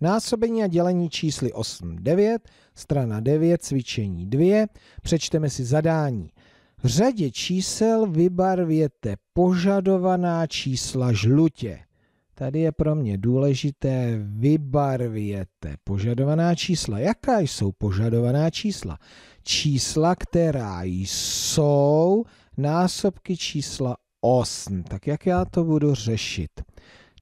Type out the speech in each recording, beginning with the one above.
Násobení a dělení čísly 8, 9, strana 9, cvičení 2. Přečteme si zadání. V řadě čísel vybarvěte požadovaná čísla žlutě. Tady je pro mě důležité vybarvěte požadovaná čísla. Jaká jsou požadovaná čísla? Čísla, která jsou násobky čísla 8. Tak jak já to budu řešit?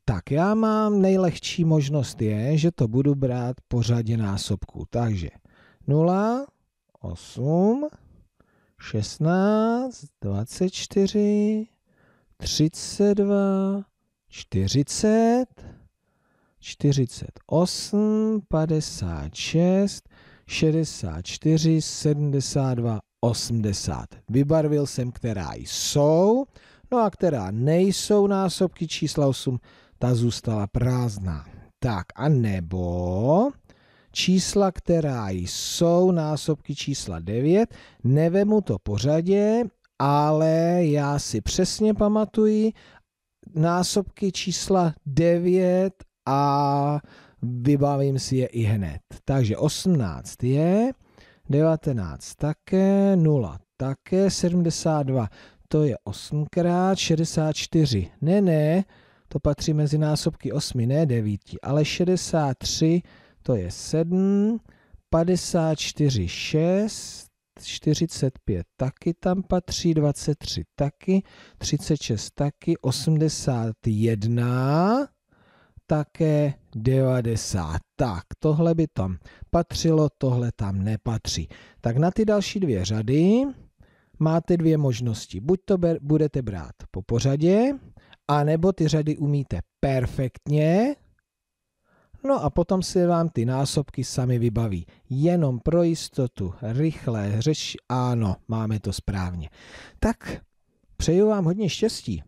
Tak já mám nejlehčí možnost je, že to budu brát po řadě násobků. Takže 0, 8, 16, 24, 32, 40, 48, 56, 64, 72, 80. Vybarvil jsem, která jsou, no a která nejsou násobky čísla 8, ta zůstala prázdná. Tak a nebo čísla, která jsou násobky čísla 9, nevemu to pořadě, ale já si přesně pamatuji násobky čísla 9 a vybavím si je i hned. Takže 18 je, 19 také, 0 také, 72 to je 8 krát 64. Ne, ne, to patří mezi násobky 8, ne 9, ale 63 to je 7, 54 6, 45 taky tam patří, 23 taky, 36 taky, 81 také 90. Tak, tohle by tam patřilo, tohle tam nepatří. Tak na ty další dvě řady máte dvě možnosti. Buď to budete brát po pořadě, a nebo ty řady umíte perfektně, no a potom se vám ty násobky sami vybaví. Jenom pro jistotu, rychle řeč, ano, máme to správně. Tak, přeju vám hodně štěstí.